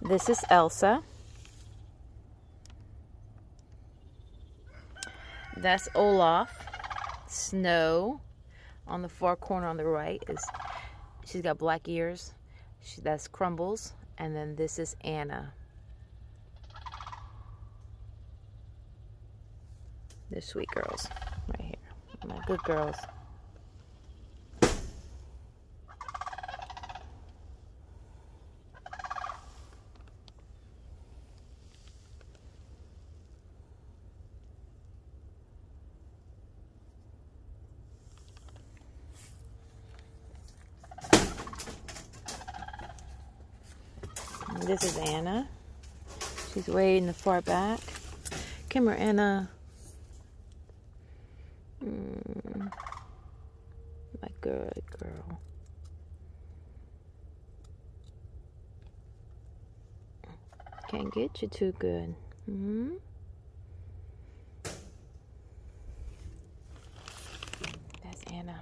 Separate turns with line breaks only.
This is Elsa. That's Olaf. Snow on the far corner on the right is she's got black ears. She, that's Crumbles. And then this is Anna. They're sweet girls right here. My good girls. This is Anna. She's way in the far back. Come here, Anna. Mm. My good girl. Can't get you too good. hmm That's Anna.